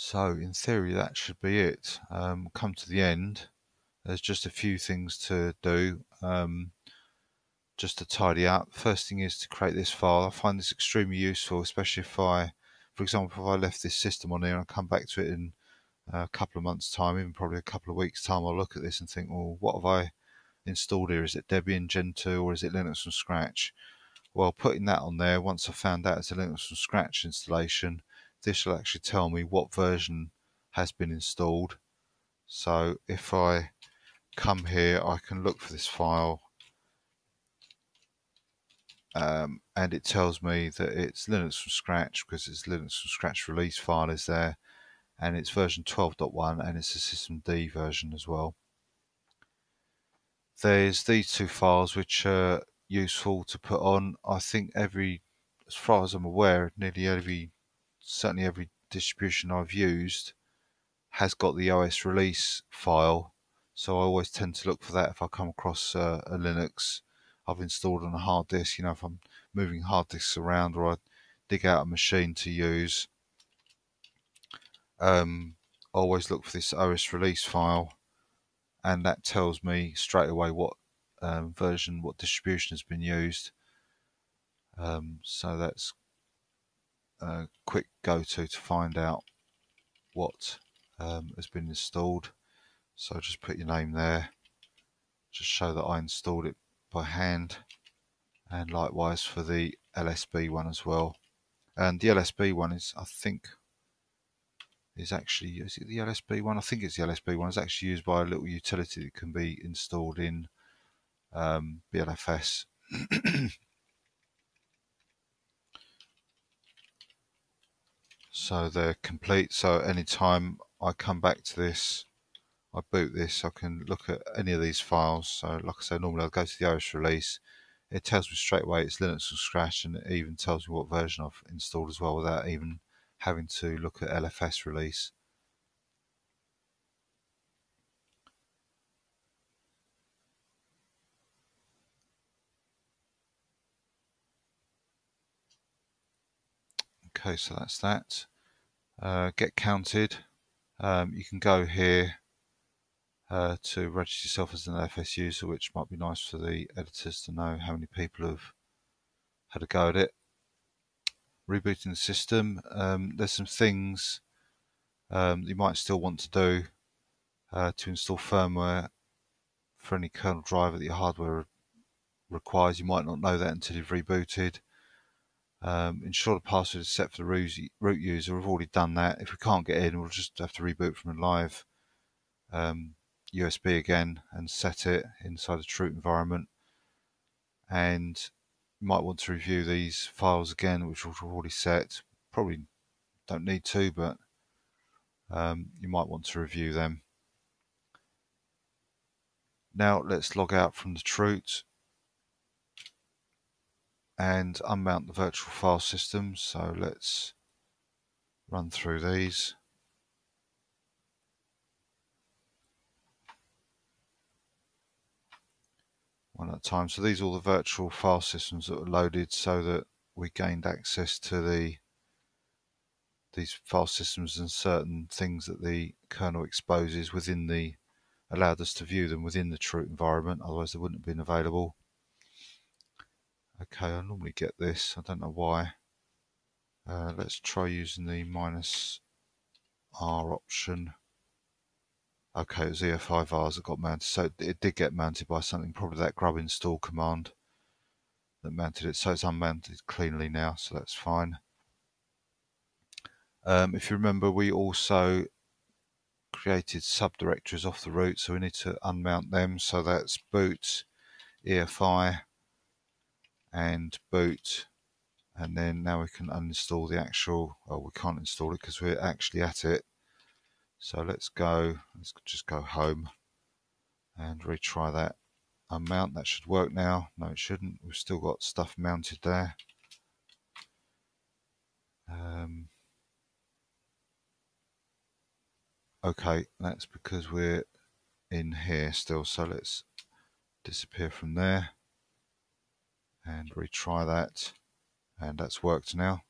So in theory that should be it. Um, come to the end. There's just a few things to do. Um, just to tidy up. First thing is to create this file. I find this extremely useful, especially if I, for example, if I left this system on here and I come back to it in a couple of months' time, even probably a couple of weeks' time, I'll look at this and think, well, what have I installed here? Is it Debian Gentoo or is it Linux from scratch? Well, putting that on there, once I found out it's a Linux from scratch installation, this will actually tell me what version has been installed. So if I come here, I can look for this file um, and it tells me that it's Linux from scratch because it's Linux from scratch release file is there and it's version 12.1 and it's a systemd version as well. There's these two files which are useful to put on. I think every, as far as I'm aware, nearly every, certainly every distribution I've used has got the OS release file. So I always tend to look for that if I come across uh, a Linux I've installed on a hard disk. You know, if I'm moving hard disks around or I dig out a machine to use, um, I always look for this OS release file, and that tells me straight away what um, version, what distribution has been used. Um, so that's a quick go-to to find out what um, has been installed. So just put your name there, just show that I installed it by hand and likewise for the LSB one as well. And the LSB one is I think is actually is it the LSB one? I think it's the LSB one. It's actually used by a little utility that can be installed in um, BLFS so they're complete so anytime I come back to this I boot this, I can look at any of these files. So like I said, normally I'll go to the OS release. It tells me straight away it's Linux from scratch and it even tells me what version I've installed as well without even having to look at LFS release. Okay, so that's that. Uh, get counted. Um, you can go here uh, to register yourself as an LFS user, which might be nice for the editors to know how many people have had a go at it. Rebooting the system, um, there's some things um, you might still want to do uh, to install firmware for any kernel driver that your hardware requires. You might not know that until you've rebooted. Um, ensure the password is set for the root user. We've already done that. If we can't get in, we'll just have to reboot from a live um, USB again and set it inside the root environment and you might want to review these files again which we've already set probably don't need to but um, you might want to review them now let's log out from the root and unmount the virtual file system. So let's run through these. One at a time. So these are all the virtual file systems that were loaded so that we gained access to the these file systems and certain things that the kernel exposes within the allowed us to view them within the chroot environment. Otherwise they wouldn't have been available okay I normally get this I don't know why uh, let's try using the minus R option Okay, it was efivars that got mounted. So it did get mounted by something, probably that grub install command that mounted it. So it's unmounted cleanly now, so that's fine. Um, if you remember, we also created subdirectories off the root, so we need to unmount them. So that's boot, EFI, and boot. And then now we can uninstall the actual, oh we can't install it because we're actually at it. So let's go, let's just go home and retry that. Unmount, that should work now. No, it shouldn't. We've still got stuff mounted there. Um, okay, that's because we're in here still. So let's disappear from there and retry that. And that's worked now.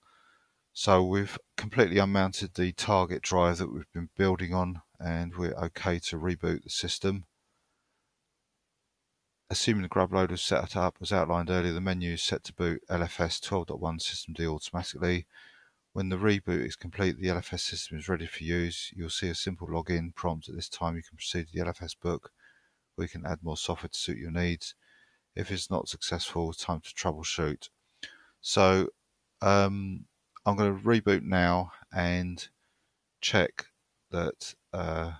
So we've completely unmounted the target drive that we've been building on and we're okay to reboot the system. Assuming the grub loader is set up as outlined earlier, the menu is set to boot LFS 12.1 systemd automatically. When the reboot is complete, the LFS system is ready for use. You'll see a simple login prompt. At this time, you can proceed to the LFS book you can add more software to suit your needs. If it's not successful, time to troubleshoot. So um, I'm going to reboot now and check that uh,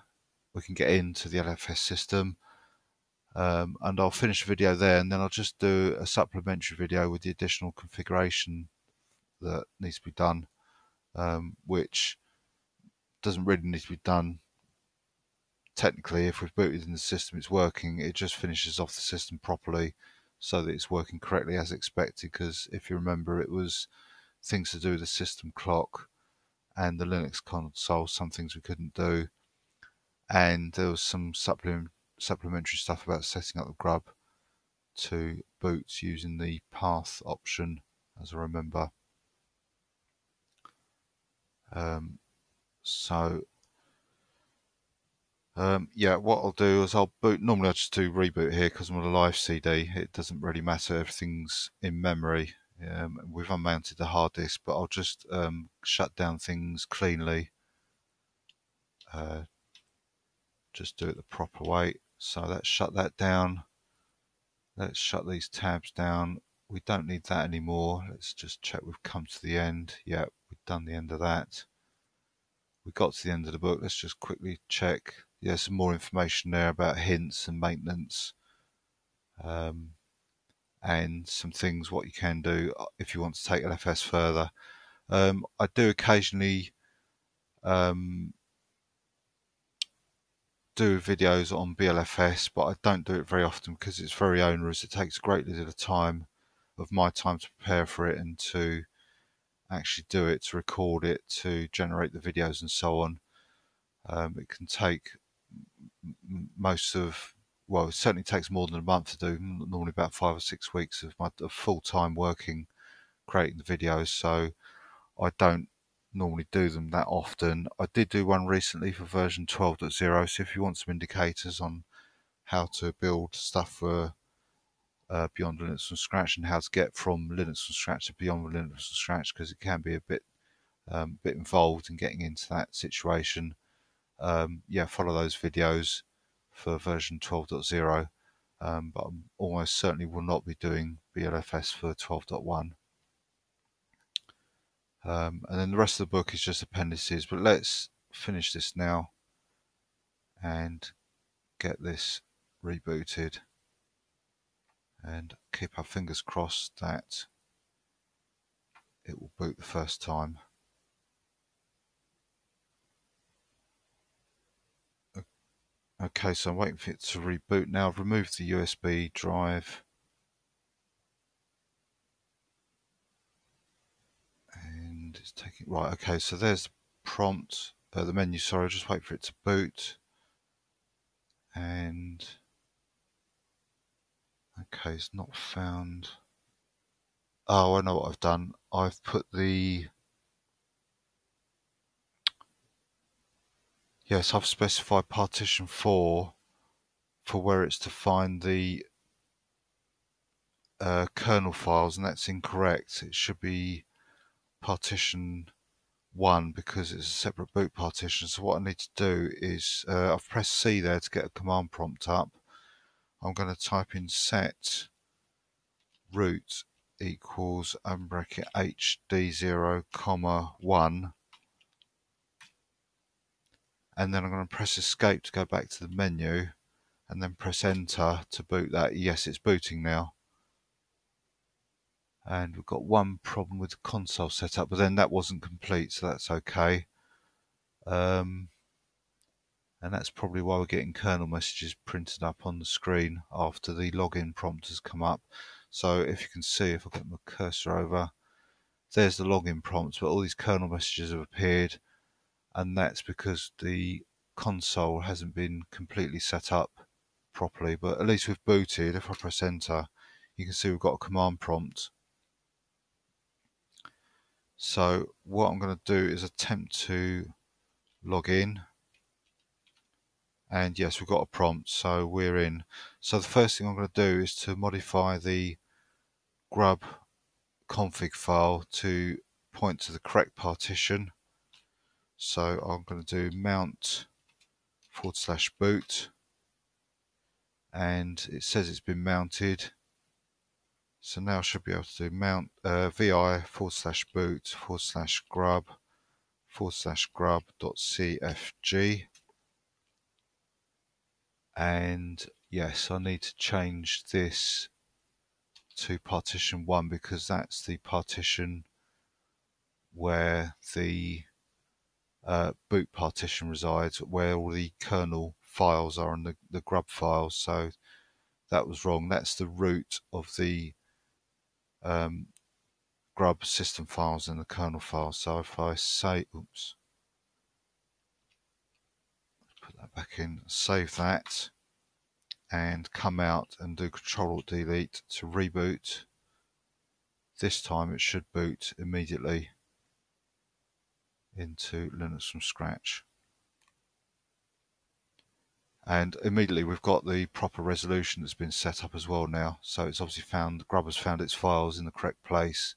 we can get into the LFS system. Um, and I'll finish the video there and then I'll just do a supplementary video with the additional configuration that needs to be done, um, which doesn't really need to be done technically. If we've booted in the system, it's working. It just finishes off the system properly so that it's working correctly as expected. Because if you remember, it was things to do with the system clock and the Linux console, some things we couldn't do. And there was some supplement, supplementary stuff about setting up the grub to boot using the path option, as I remember. Um, so um, yeah, what I'll do is I'll boot. Normally I just do reboot here because I'm on a live CD. It doesn't really matter. Everything's in memory. Um, we've unmounted the hard disk, but I'll just um, shut down things cleanly. Uh, just do it the proper way. So let's shut that down. Let's shut these tabs down. We don't need that anymore. Let's just check we've come to the end. Yeah, we've done the end of that. We got to the end of the book. Let's just quickly check. Yeah, some more information there about hints and maintenance. Um, and some things what you can do uh, if you want to take LFS further. Um, I do occasionally um, do videos on BLFS, but I don't do it very often because it's very onerous. It takes a great deal of time of my time to prepare for it and to actually do it, to record it, to generate the videos and so on. Um, it can take most of well, it certainly takes more than a month to do. Normally about five or six weeks of my full time working, creating the videos. So I don't normally do them that often. I did do one recently for version 12.0. So if you want some indicators on how to build stuff for uh, Beyond Linux from scratch and how to get from Linux from scratch to Beyond Linux from scratch, because it can be a bit um, bit involved in getting into that situation. Um, yeah, follow those videos for version 12.0, um, but I almost certainly will not be doing BLFS for 12.1. Um, and then the rest of the book is just appendices, but let's finish this now and get this rebooted and keep our fingers crossed that it will boot the first time. Okay, so I'm waiting for it to reboot now. I've removed the USB drive. And it's taking, right, okay, so there's the prompt, uh, the menu, sorry, just wait for it to boot. And, okay, it's not found. Oh, I know what I've done. I've put the Yes, I've specified partition 4 for where it's to find the uh, kernel files and that's incorrect. It should be partition 1 because it's a separate boot partition. So what I need to do is, uh, I've pressed C there to get a command prompt up. I'm going to type in set root equals unbracket hd0 comma 1 and then I'm going to press escape to go back to the menu and then press enter to boot that. Yes, it's booting now. And we've got one problem with the console setup, but then that wasn't complete, so that's okay. Um, and that's probably why we're getting kernel messages printed up on the screen after the login prompt has come up. So if you can see, if I get my cursor over, there's the login prompt, but all these kernel messages have appeared and that's because the console hasn't been completely set up properly but at least we've booted if I press enter you can see we've got a command prompt So what I'm going to do is attempt to log in. And yes, we've got a prompt, so we're in. So the first thing I'm going to do is to modify the grub config file to point to the correct partition. So I'm going to do mount forward slash boot and it says it's been mounted. So now I should be able to do mount uh, vi forward slash boot forward slash grub forward slash grub dot cfg and yes I need to change this to partition 1 because that's the partition where the uh, boot partition resides where all the kernel files are in the, the grub files. So that was wrong. That's the root of the um, grub system files and the kernel files. So if I say oops. Put that back in. Save that and come out and do control delete to reboot. This time it should boot immediately into Linux from scratch. And immediately we've got the proper resolution that's been set up as well now. So it's obviously found, Grubber's found its files in the correct place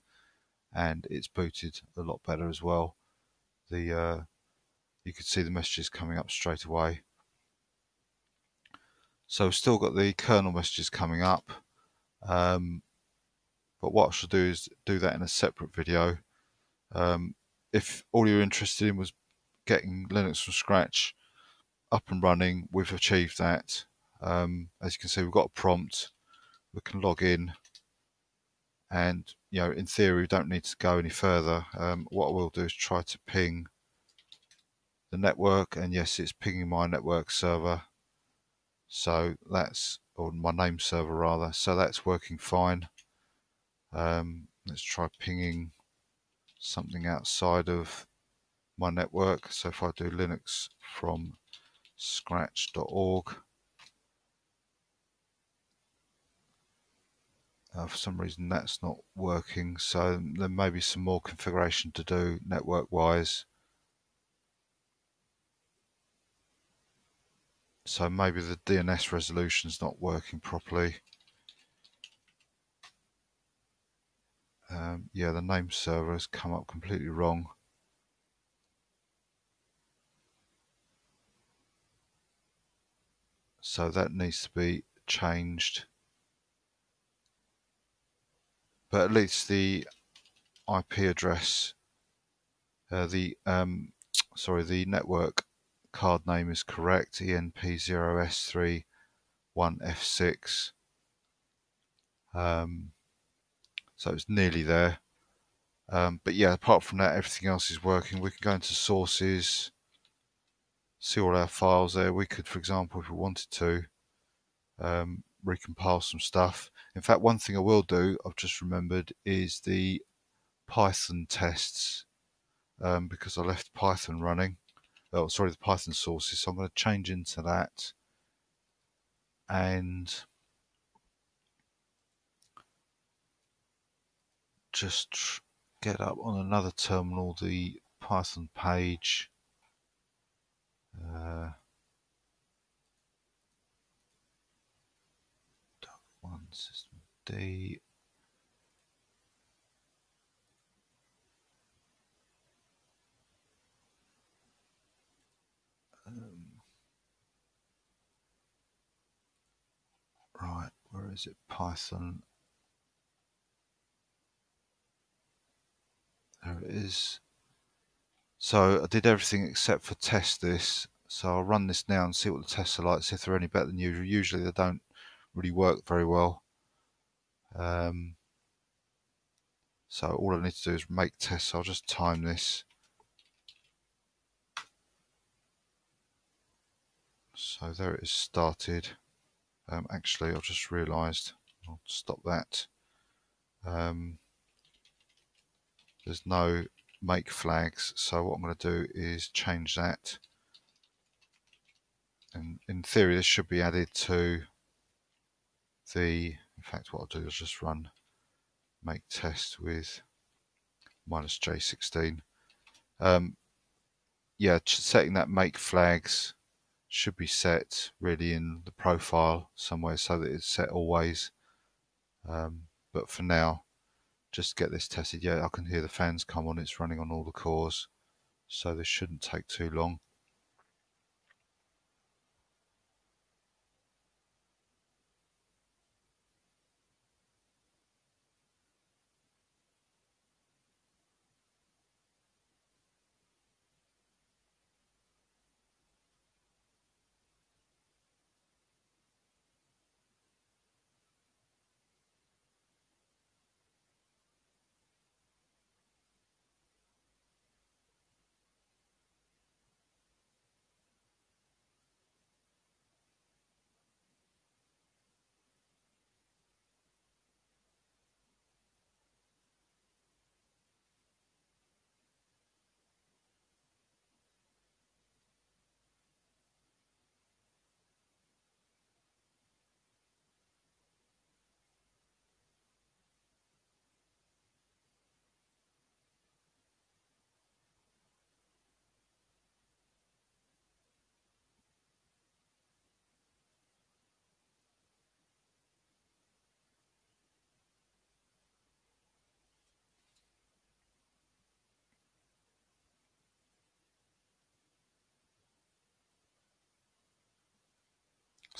and it's booted a lot better as well. The uh, You can see the messages coming up straight away. So we've still got the kernel messages coming up. Um, but what I should do is do that in a separate video. Um, if all you're interested in was getting Linux from scratch up and running, we've achieved that. Um, as you can see, we've got a prompt. We can log in, and you know, in theory, we don't need to go any further. Um, what we'll do is try to ping the network, and yes, it's pinging my network server. So that's or my name server rather. So that's working fine. Um, let's try pinging something outside of my network. So if I do Linux from scratch.org, uh, for some reason that's not working. So there may be some more configuration to do network wise. So maybe the DNS resolution is not working properly. Um, yeah, the name server has come up completely wrong. So that needs to be changed. But at least the IP address, uh, the um, sorry, the network card name is correct. ENP0S31F6. Um, so it's nearly there. Um, but yeah, apart from that, everything else is working. We can go into sources, see all our files there. We could, for example, if we wanted to, um, recompile some stuff. In fact, one thing I will do, I've just remembered, is the Python tests um, because I left Python running. Oh, sorry, the Python sources. So I'm going to change into that and just get up on another terminal the Python page. Uh, one system D. Um, right, where is it? Python There it is. So I did everything except for test this. So I'll run this now and see what the tests are like, see if they're any better than usual. Usually they don't really work very well. Um, so all I need to do is make tests. I'll just time this. So there it is started. Um, actually, I've just realised. I'll stop that. Um, there's no make flags so what I'm going to do is change that and in theory this should be added to the in fact what I'll do is just run make test with minus J16. Um, yeah, setting that make flags should be set really in the profile somewhere so that it's set always. Um, but for now, just get this tested. Yeah, I can hear the fans come on. It's running on all the cores, so this shouldn't take too long.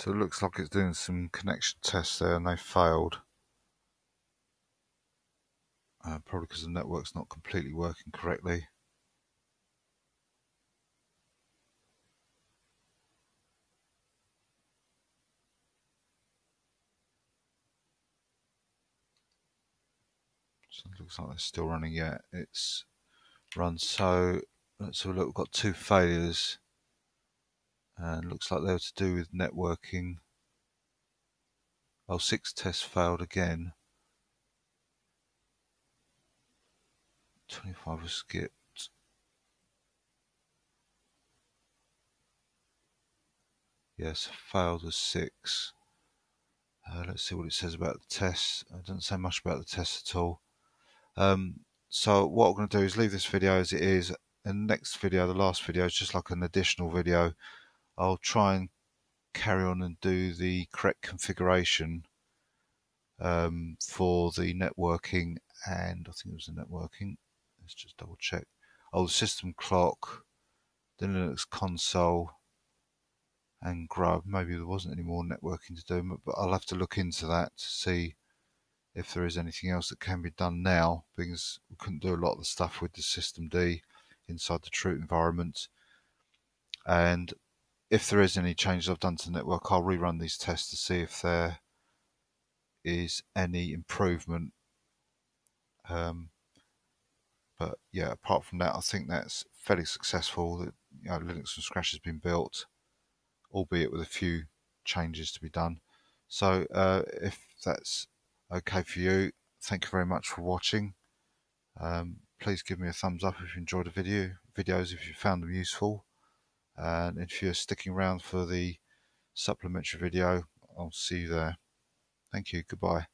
So it looks like it's doing some connection tests there and they failed. Uh, probably because the network's not completely working correctly. So it looks like it's still running yet. It's run so let's have a look, we've got two failures and looks like they were to do with networking. Oh, six tests failed again. 25 was skipped. Yes, failed was six. Uh, let's see what it says about the tests. It doesn't say much about the tests at all. Um, so what I'm going to do is leave this video as it is. And next video, the last video, is just like an additional video I'll try and carry on and do the correct configuration um, for the networking and I think it was the networking. Let's just double check. Oh, the system clock, the Linux console, and Grub. Maybe there wasn't any more networking to do, but I'll have to look into that to see if there is anything else that can be done now because we couldn't do a lot of the stuff with the systemd inside the chroot environment. And if there is any changes I've done to the network, I'll rerun these tests to see if there is any improvement. Um, but yeah, apart from that, I think that's fairly successful. That you know, Linux from scratch has been built, albeit with a few changes to be done. So uh, if that's okay for you, thank you very much for watching. Um, please give me a thumbs up if you enjoyed the video videos if you found them useful and if you're sticking around for the supplementary video I'll see you there. Thank you. Goodbye